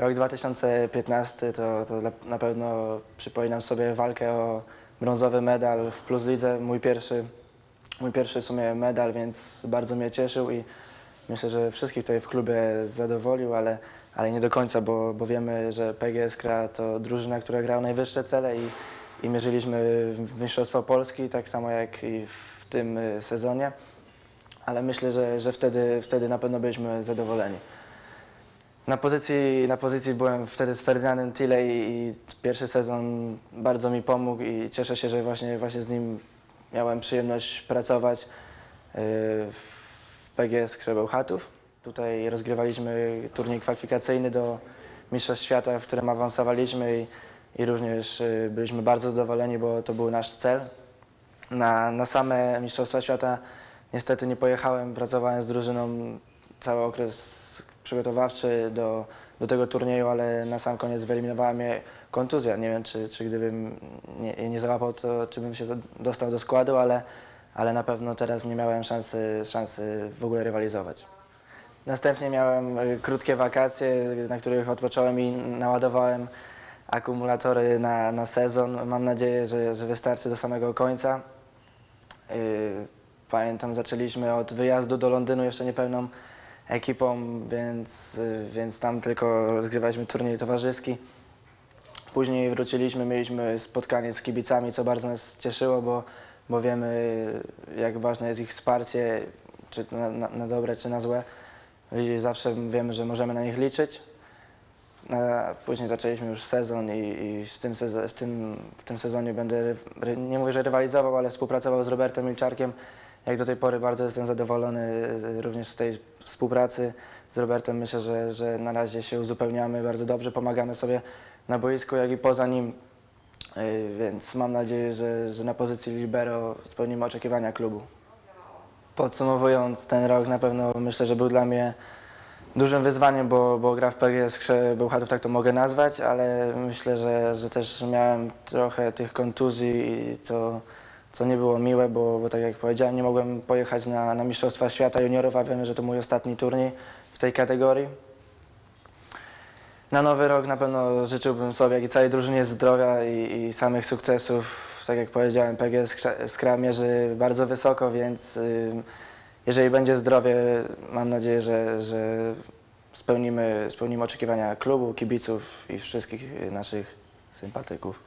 Rok 2015 to, to na- pewno przypominam sobie walkę o brązowy medal w Plus Lidze. Mój pierwszy, mój pierwszy w sumie medal, więc bardzo mnie cieszył i myślę, że wszystkich tutaj w klubie zadowolił, ale, ale nie do końca, bo, bo wiemy, że PGS Kra to drużyna, która grała najwyższe cele i, i mierzyliśmy w Mistrzostwo Polski, tak samo jak i w tym sezonie, ale myślę, że, że wtedy, wtedy na pewno byliśmy zadowoleni. Na pozycji, na pozycji byłem wtedy z Ferdynandem Tilley i pierwszy sezon bardzo mi pomógł i cieszę się, że właśnie, właśnie z nim miałem przyjemność pracować y, w PGS Krzebeł Chatów. Tutaj rozgrywaliśmy turniej kwalifikacyjny do Mistrzostw Świata, w którym awansowaliśmy i, i również y, byliśmy bardzo zadowoleni, bo to był nasz cel. Na, na same Mistrzostwa Świata niestety nie pojechałem, pracowałem z drużyną cały okres przygotowawczy do, do tego turnieju, ale na sam koniec wyeliminowała mnie kontuzja. Nie wiem, czy, czy gdybym nie, nie załapał, to czy bym się dostał do składu, ale, ale na pewno teraz nie miałem szansy, szansy w ogóle rywalizować. Następnie miałem y, krótkie wakacje, na których odpocząłem i naładowałem akumulatory na, na sezon. Mam nadzieję, że, że wystarczy do samego końca. Y, Pamiętam, zaczęliśmy od wyjazdu do Londynu jeszcze niepełną ekipą, więc, więc tam tylko rozgrywaliśmy turniej towarzyski. Później wróciliśmy, mieliśmy spotkanie z kibicami, co bardzo nas cieszyło, bo, bo wiemy, jak ważne jest ich wsparcie, czy na, na, na dobre, czy na złe. Zawsze wiemy, że możemy na nich liczyć. A później zaczęliśmy już sezon i, i w, tym sezo- w, tym, w tym sezonie będę, nie mówię, że rywalizował, ale współpracował z Robertem Milczarkiem. Jak do tej pory bardzo jestem zadowolony y, również z tej współpracy z Robertem. Myślę, że, że na razie się uzupełniamy bardzo dobrze, pomagamy sobie na boisku, jak i poza nim. Y, Więc mam nadzieję, że, że na pozycji libero spełnimy oczekiwania klubu. Podsumowując ten rok, na pewno myślę, że był dla mnie dużym wyzwaniem, bo, bo gra w PGS Bełchatów, tak to mogę nazwać, ale myślę, że, że też miałem trochę tych kontuzji i to, co nie było miłe, bo, bo tak jak powiedziałem, nie mogłem pojechać na, na Mistrzostwa Świata Juniorów, a wiemy, że to mój ostatni turniej w tej kategorii. Na nowy rok na pewno życzyłbym sobie, jak i całej drużynie zdrowia i, i samych sukcesów. Tak jak powiedziałem, PGS Skra- mierzy bardzo wysoko, więc y, jeżeli będzie zdrowie, mam nadzieję, że, że spełnimy, spełnimy oczekiwania klubu, kibiców i wszystkich naszych sympatyków.